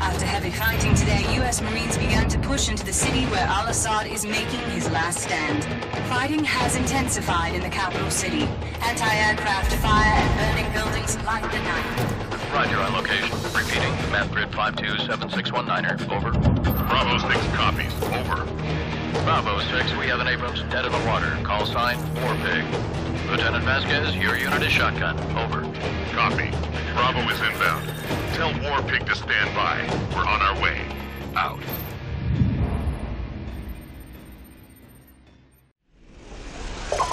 After heavy fighting today, U.S. Marines began to push into the city where al-Assad is making his last stand. Fighting has intensified in the capital city. Anti-aircraft fire and burning buildings light the night. Roger on location. Repeating, map grid 527619er. Over. Bravo 6 copies. Over. Bravo 6, we have an Abrams dead in the water. Call sign, War Pig. Lieutenant Vasquez, your unit is shotgun. Over. Copy. Bravo is inbound. Tell War Pig to stand by. We're on our way. Out.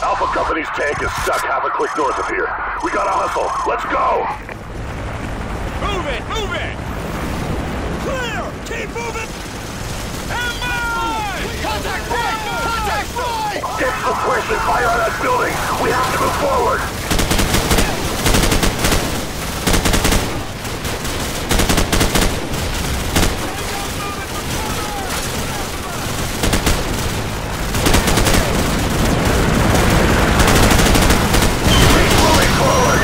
Alpha Company's tank is stuck half a click north of here. We gotta hustle. Let's go! Move it! Move it! Clear! Keep moving! Get suppression fire on that building! We have to move forward! Keep moving forward!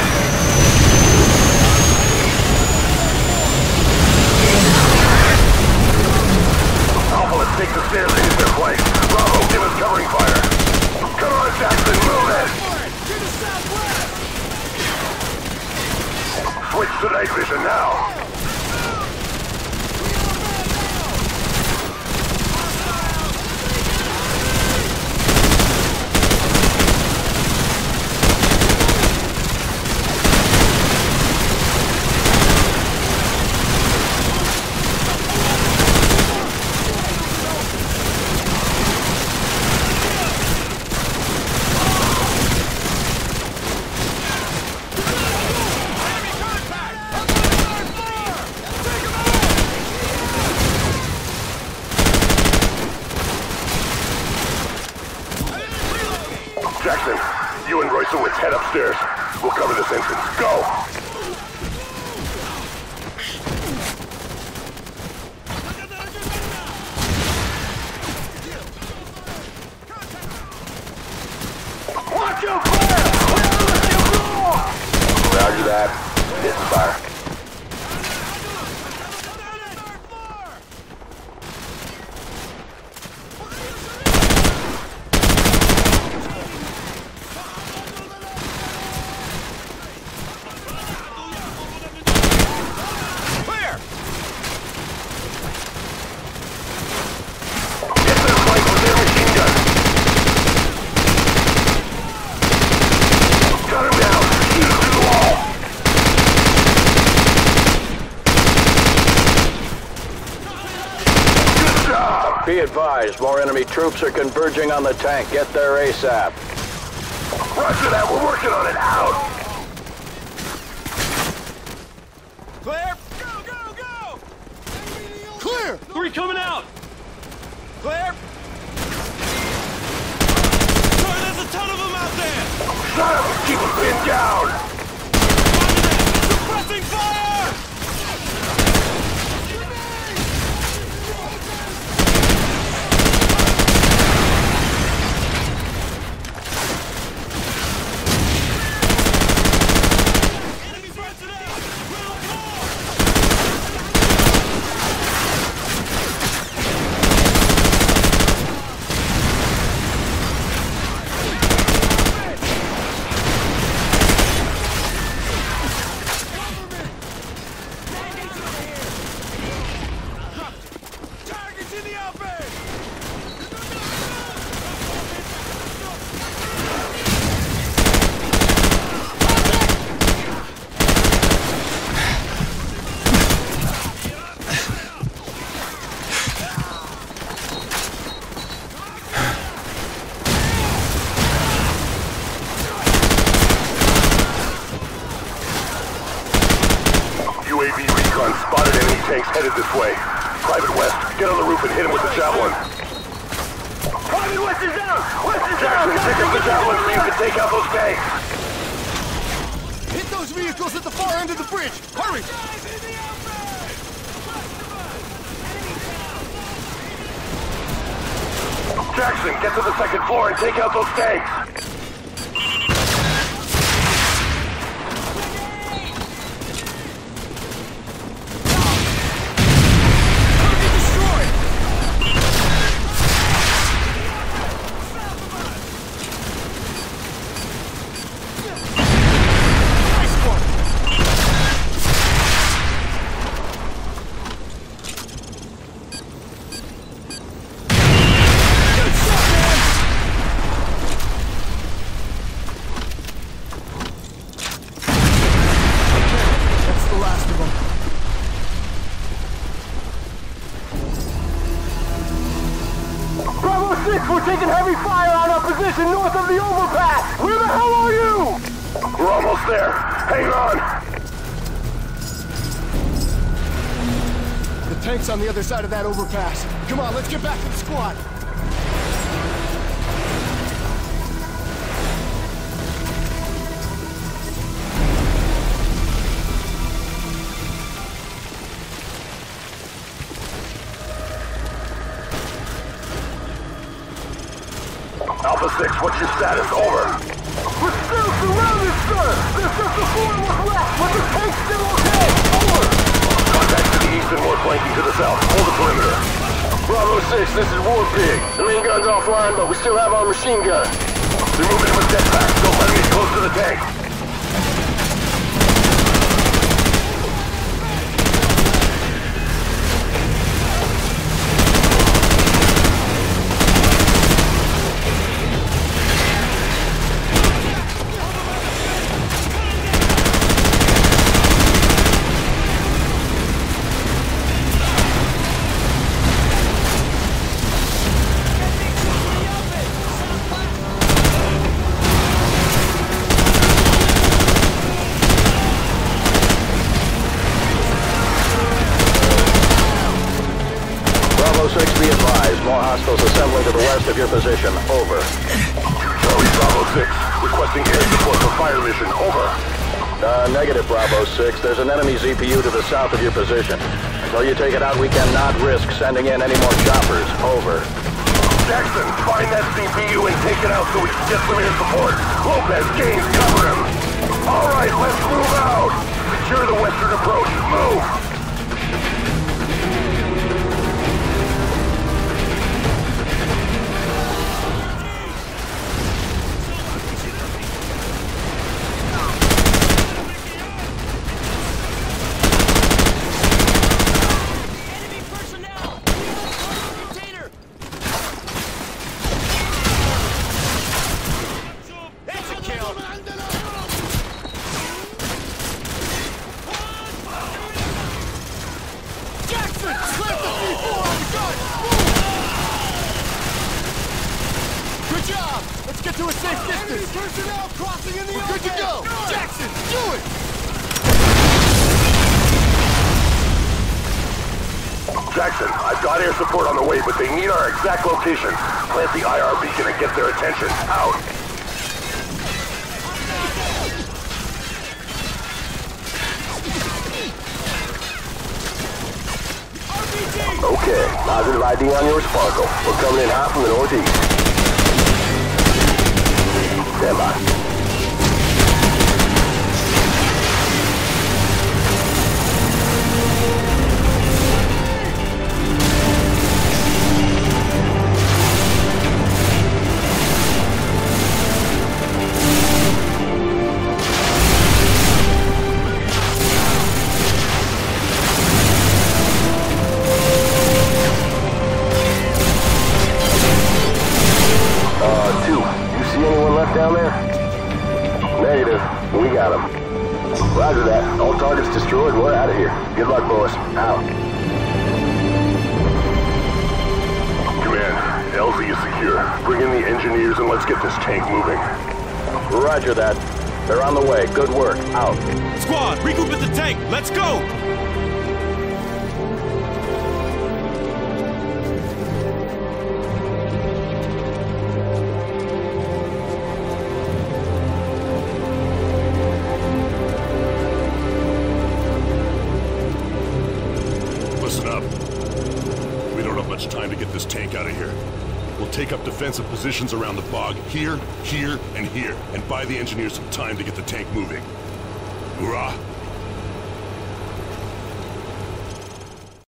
Alpha, let's take the stairs and use their flank. Bravo, give us covering fire. Come on, Jackson, move it! To the southwest! Switch to night vision now. Jackson, you and Roycewicz head upstairs. We'll cover this entrance. Go! Watch your fire! Roger that. Is fire. Third floor! Clear! Get to the flank with their machine gun. Cut him down. Shoot him through the wall. Good job. Be advised, more enemy troops are converging on the tank. Get there ASAP. Roger that. We're working on it. Out. Clear! Go, go, go! Clear! Three coming out! Clear! Sorry, there's a ton of them out there! Shut him. Keep him pinned down. Suppressing fire! Enemy president! Middle floor! Targets in the open! UAV recon spotted enemy tanks headed this way. Private West, get on the roof and hit him with the javelin. Private West is down! West is down! Jackson, pick up the javelin so you can take out those tanks. Hit those vehicles at the far end of the bridge! Hurry! Jackson, get to the second floor and take out those tanks. 6, we're taking heavy fire on our position north of the overpass! Where the hell are you? We're almost there. Hang on. The tank's on the other side of that overpass. Come on, let's get back to the squad. 6, what's your status? Over. We're still surrounded, sir! There's just a four of us left, but the tank's still okay! Over! Contact to the east and more flanking to the south. Hold the perimeter. Bravo 6, this is War Pig. The main gun's offline, but we still have our machine gun. They're moving with jetpacks. Don't let them get close to the tank. West of your position. Over. Charlie Bravo 6, requesting air support for fire mission. Over. Uh, negative, Bravo 6. There's an enemy ZPU to the south of your position. Until you take it out, we cannot risk sending in any more choppers. Over. Jackson, find that ZPU and take it out so we can get some air support. Lopez, Gaines, cover him. All right, let's move out. Secure the western approach. Move. Job! Let's get to a safe distance! personnel crossing in the We're good to go! Jackson, do it! Jackson, I've got air support on the way, but they need our exact location. Plant the IR beacon and get their attention. Out. Okay, positive ID on your Sparkle. We're coming in hot from the northeast. Stand down there? Negative. We got him. Roger that. All targets destroyed. We're out of here. Good luck, boys. Out. Command, LZ is secure. Bring in the engineers and let's get this tank moving. Roger that. They're on the way. Good work. Out. Squad, regroup at the tank. Let's go. Tank out of here. We'll take up defensive positions around the bog, here, here, and here, and buy the engineers some time to get the tank moving. Hoorah!